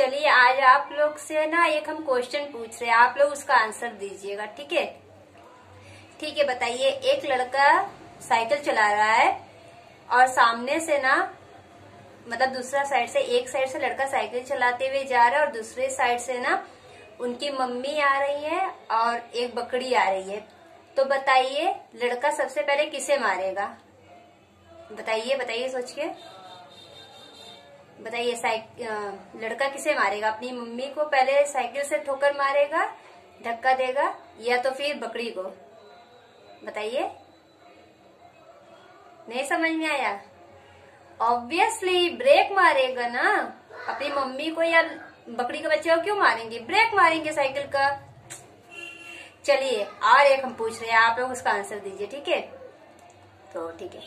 चलिए, आज आप लोग से ना एक हम क्वेश्चन पूछ रहे हैं। आप लोग उसका आंसर दीजिएगा, ठीक है? ठीक है, बताइए। एक लड़का साइकिल चला रहा है और सामने से ना मतलब दूसरा साइड से, एक साइड से लड़का साइकिल चलाते हुए जा रहा है और दूसरे साइड से ना उनकी मम्मी आ रही है और एक बकरी आ रही है। तो बताइए, लड़का सबसे पहले किसे मारेगा? बताइए बताइए सोच के बताइए लड़का किसे मारेगा? अपनी मम्मी को पहले साइकिल से ठोकर मारेगा, धक्का देगा, या तो फिर बकरी को? बताइए। नहीं समझ में आया? ऑब्वियसली ब्रेक मारेगा ना? अपनी मम्मी को या बकरी के बच्चे को क्यों मारेंगे? ब्रेक मारेंगे साइकिल का। चलिए, और एक हम पूछ रहे हैं, आप लोग उसका आंसर दीजिए, ठीक है? तो ठीक है।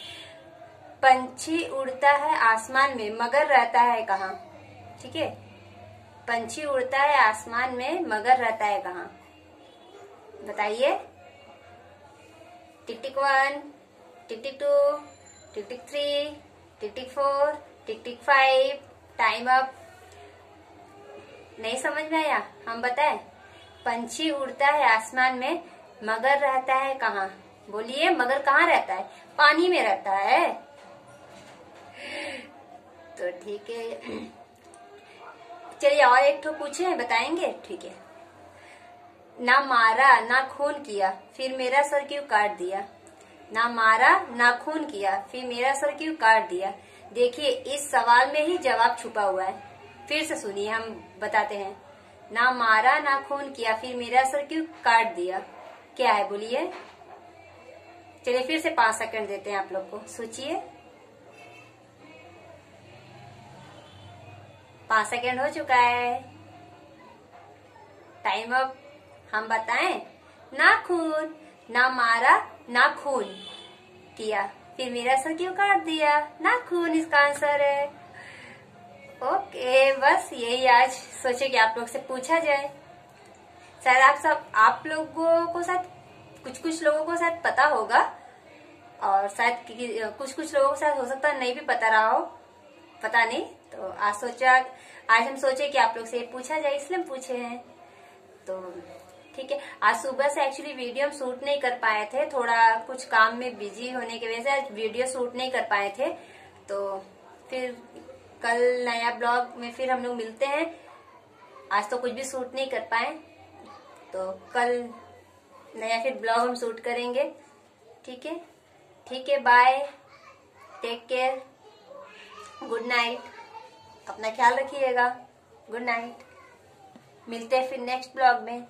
पंछी उड़ता है आसमान में, मगर रहता है कहाँ? ठीक है? पंछी उड़ता है आसमान में, मगर रहता है कहाँ? बताइए। Tick one tick two tick three tick four tick five, time up. नहीं समझ में आया? हम बताए। पंछी उड़ता है आसमान में, मगर रहता है कहाँ? बोलिए, मगर कहाँ रहता है? पानी में रहता है। तो ठीक है। चलिए और एक तो पूछे बताएँगे? ठीक है। ना मारा, ना खून किया, फिर मेरा सर क्यों काट दिया? ना मारा, ना खून किया, फिर मेरा सर क्यों काट दिया? देखिए, इस सवाल में ही जवाब छुपा हुआ है। फिर से सुनिए, हम बताते हैं। ना मारा, ना खून किया, फिर मेरा सर क्यों काट दिया? क्या है, बोलिए। चलिए, फिर से पाँच सेकंड देते हैं आप लोग को। सोचिए। पाँच सेकंड हो चुका है। टाइम अप हम बताएँ, ना खून, ना मारा, ना खून। किया। फिर मेरा सर क्यों काट दिया? ना खून, इसका आंसर है। ओके बस यही आज सोचे कि आप लोग से पूछा जाए। शायद आप सब, आप लोगों को शायद कुछ कुछ लोगों को शायद पता होगा। और शायद कुछ कुछ लोगों को शायद हो सकता नहीं भी पता रहा हो। पता नहीं। तो आज सोचा, आज हम सोचे कि आप लोग से पूछा जाए, इसलिए हम पूछे हैं। तो ठीक है, आज सुबह से एक्चुअली वीडियो हम शूट नहीं कर पाए थे, थोड़ा कुछ काम में बिज़ी होने की वजह से आज वीडियो शूट नहीं कर पाए थे। तो फिर कल नया ब्लॉग में फिर हम लोग मिलते हैं, आज तो कुछ भी शूट नहीं कर पाए। तो कल नया फिर ब्लॉग हम शूट करेंगे। ठीक है ठीक है bye take care good night अपना ख्याल रखिएगा। गुड नाइट मिलते हैं फिर नेक्स्ट ब्लॉग में।